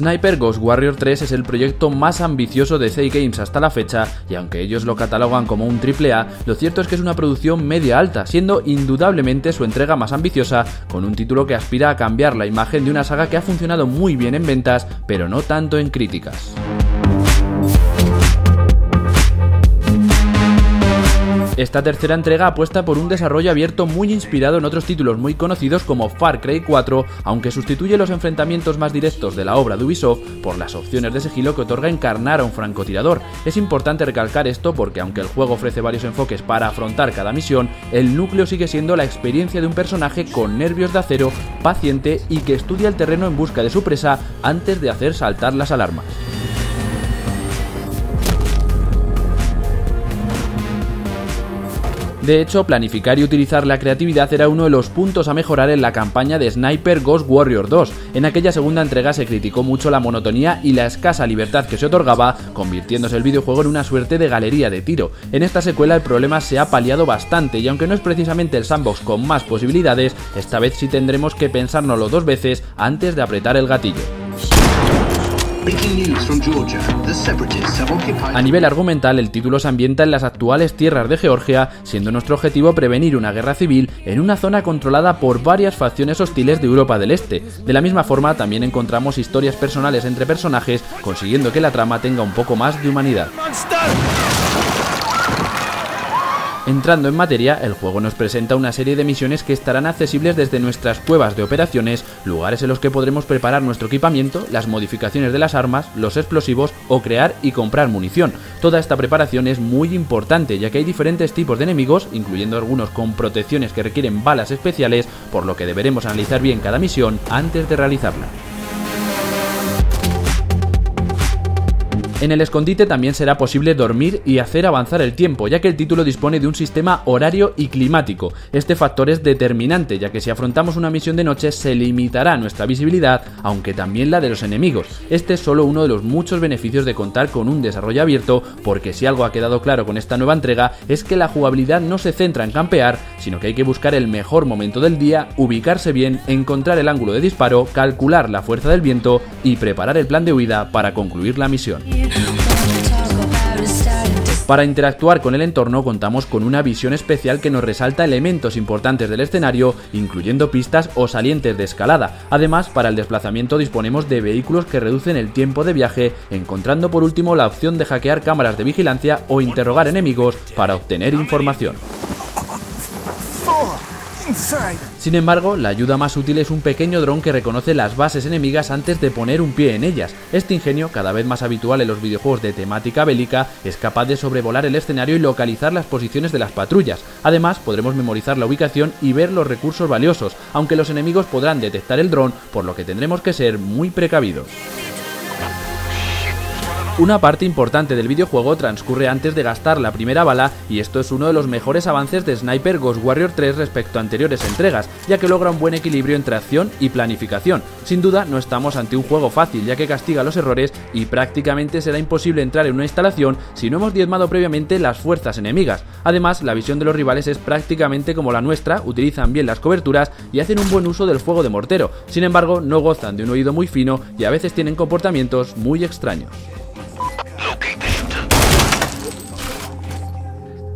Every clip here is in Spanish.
Sniper Ghost Warrior 3 es el proyecto más ambicioso de Zay Games hasta la fecha y aunque ellos lo catalogan como un AAA, lo cierto es que es una producción media alta, siendo indudablemente su entrega más ambiciosa, con un título que aspira a cambiar la imagen de una saga que ha funcionado muy bien en ventas, pero no tanto en críticas. Esta tercera entrega apuesta por un desarrollo abierto muy inspirado en otros títulos muy conocidos como Far Cry 4, aunque sustituye los enfrentamientos más directos de la obra de Ubisoft por las opciones de sigilo que otorga encarnar a un francotirador. Es importante recalcar esto porque aunque el juego ofrece varios enfoques para afrontar cada misión, el núcleo sigue siendo la experiencia de un personaje con nervios de acero, paciente y que estudia el terreno en busca de su presa antes de hacer saltar las alarmas. De hecho, planificar y utilizar la creatividad era uno de los puntos a mejorar en la campaña de Sniper Ghost Warrior 2. En aquella segunda entrega se criticó mucho la monotonía y la escasa libertad que se otorgaba, convirtiéndose el videojuego en una suerte de galería de tiro. En esta secuela el problema se ha paliado bastante y aunque no es precisamente el sandbox con más posibilidades, esta vez sí tendremos que pensárnoslo dos veces antes de apretar el gatillo. A nivel argumental, el título se ambienta en las actuales tierras de Georgia, siendo nuestro objetivo prevenir una guerra civil en una zona controlada por varias facciones hostiles de Europa del Este. De la misma forma, también encontramos historias personales entre personajes, consiguiendo que la trama tenga un poco más de humanidad. Entrando en materia, el juego nos presenta una serie de misiones que estarán accesibles desde nuestras cuevas de operaciones, lugares en los que podremos preparar nuestro equipamiento, las modificaciones de las armas, los explosivos o crear y comprar munición. Toda esta preparación es muy importante ya que hay diferentes tipos de enemigos, incluyendo algunos con protecciones que requieren balas especiales, por lo que deberemos analizar bien cada misión antes de realizarla. En el escondite también será posible dormir y hacer avanzar el tiempo, ya que el título dispone de un sistema horario y climático. Este factor es determinante, ya que si afrontamos una misión de noche se limitará nuestra visibilidad, aunque también la de los enemigos. Este es solo uno de los muchos beneficios de contar con un desarrollo abierto, porque si algo ha quedado claro con esta nueva entrega es que la jugabilidad no se centra en campear, sino que hay que buscar el mejor momento del día, ubicarse bien, encontrar el ángulo de disparo, calcular la fuerza del viento y preparar el plan de huida para concluir la misión. Para interactuar con el entorno contamos con una visión especial que nos resalta elementos importantes del escenario, incluyendo pistas o salientes de escalada. Además, para el desplazamiento disponemos de vehículos que reducen el tiempo de viaje, encontrando por último la opción de hackear cámaras de vigilancia o interrogar enemigos para obtener información. Sin embargo, la ayuda más útil es un pequeño dron que reconoce las bases enemigas antes de poner un pie en ellas. Este ingenio, cada vez más habitual en los videojuegos de temática bélica, es capaz de sobrevolar el escenario y localizar las posiciones de las patrullas. Además, podremos memorizar la ubicación y ver los recursos valiosos, aunque los enemigos podrán detectar el dron, por lo que tendremos que ser muy precavidos. Una parte importante del videojuego transcurre antes de gastar la primera bala y esto es uno de los mejores avances de Sniper Ghost Warrior 3 respecto a anteriores entregas, ya que logra un buen equilibrio entre acción y planificación. Sin duda no estamos ante un juego fácil ya que castiga los errores y prácticamente será imposible entrar en una instalación si no hemos diezmado previamente las fuerzas enemigas. Además, la visión de los rivales es prácticamente como la nuestra, utilizan bien las coberturas y hacen un buen uso del fuego de mortero. Sin embargo, no gozan de un oído muy fino y a veces tienen comportamientos muy extraños.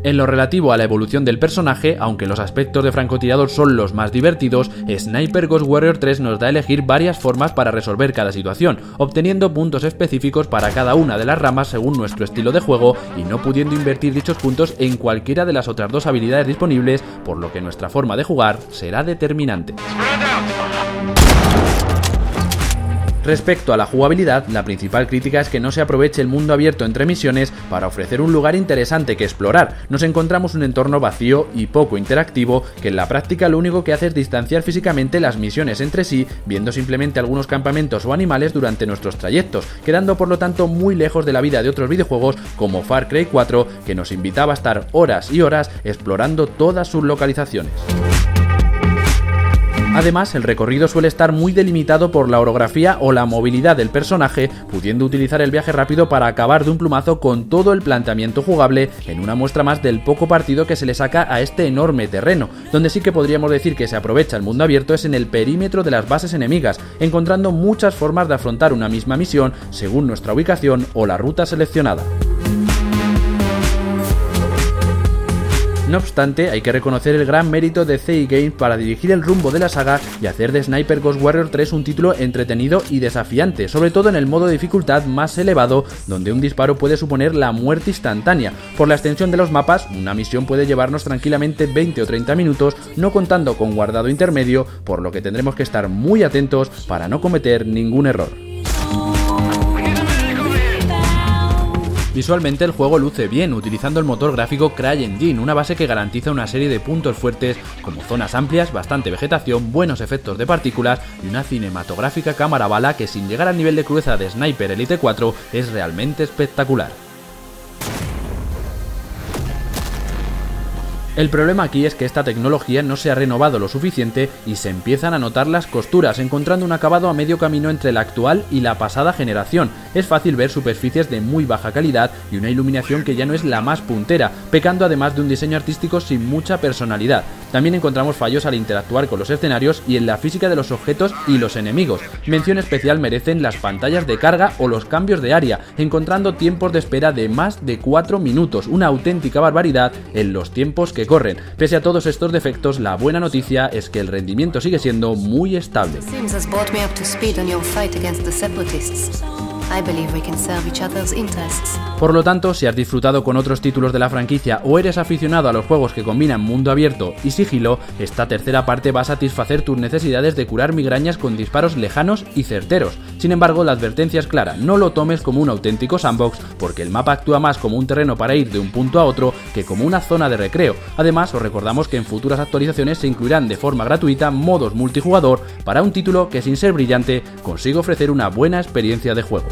En lo relativo a la evolución del personaje, aunque los aspectos de francotirador son los más divertidos, Sniper Ghost Warrior 3 nos da a elegir varias formas para resolver cada situación, obteniendo puntos específicos para cada una de las ramas según nuestro estilo de juego y no pudiendo invertir dichos puntos en cualquiera de las otras dos habilidades disponibles, por lo que nuestra forma de jugar será determinante. Respecto a la jugabilidad, la principal crítica es que no se aproveche el mundo abierto entre misiones para ofrecer un lugar interesante que explorar. Nos encontramos un entorno vacío y poco interactivo que en la práctica lo único que hace es distanciar físicamente las misiones entre sí, viendo simplemente algunos campamentos o animales durante nuestros trayectos, quedando por lo tanto muy lejos de la vida de otros videojuegos como Far Cry 4, que nos invitaba a estar horas y horas explorando todas sus localizaciones. Además, el recorrido suele estar muy delimitado por la orografía o la movilidad del personaje, pudiendo utilizar el viaje rápido para acabar de un plumazo con todo el planteamiento jugable en una muestra más del poco partido que se le saca a este enorme terreno. Donde sí que podríamos decir que se aprovecha el mundo abierto es en el perímetro de las bases enemigas, encontrando muchas formas de afrontar una misma misión según nuestra ubicación o la ruta seleccionada. No obstante, hay que reconocer el gran mérito de CI Games para dirigir el rumbo de la saga y hacer de Sniper Ghost Warrior 3 un título entretenido y desafiante, sobre todo en el modo de dificultad más elevado, donde un disparo puede suponer la muerte instantánea. Por la extensión de los mapas, una misión puede llevarnos tranquilamente 20 o 30 minutos, no contando con guardado intermedio, por lo que tendremos que estar muy atentos para no cometer ningún error. Visualmente el juego luce bien, utilizando el motor gráfico CryEngine, una base que garantiza una serie de puntos fuertes como zonas amplias, bastante vegetación, buenos efectos de partículas y una cinematográfica cámara bala que sin llegar al nivel de crudeza de Sniper Elite 4 es realmente espectacular. El problema aquí es que esta tecnología no se ha renovado lo suficiente y se empiezan a notar las costuras, encontrando un acabado a medio camino entre la actual y la pasada generación. Es fácil ver superficies de muy baja calidad y una iluminación que ya no es la más puntera, pecando además de un diseño artístico sin mucha personalidad. También encontramos fallos al interactuar con los escenarios y en la física de los objetos y los enemigos. Mención especial merecen las pantallas de carga o los cambios de área, encontrando tiempos de espera de más de 4 minutos, una auténtica barbaridad en los tiempos corren. Pese a todos estos defectos, la buena noticia es que el rendimiento sigue siendo muy estable. Por lo tanto, si has disfrutado con otros títulos de la franquicia o eres aficionado a los juegos que combinan mundo abierto y sigilo, esta tercera parte va a satisfacer tus necesidades de curar migrañas con disparos lejanos y certeros. Sin embargo, la advertencia es clara, no lo tomes como un auténtico sandbox porque el mapa actúa más como un terreno para ir de un punto a otro que como una zona de recreo. Además, os recordamos que en futuras actualizaciones se incluirán de forma gratuita modos multijugador para un título que sin ser brillante consigue ofrecer una buena experiencia de juego.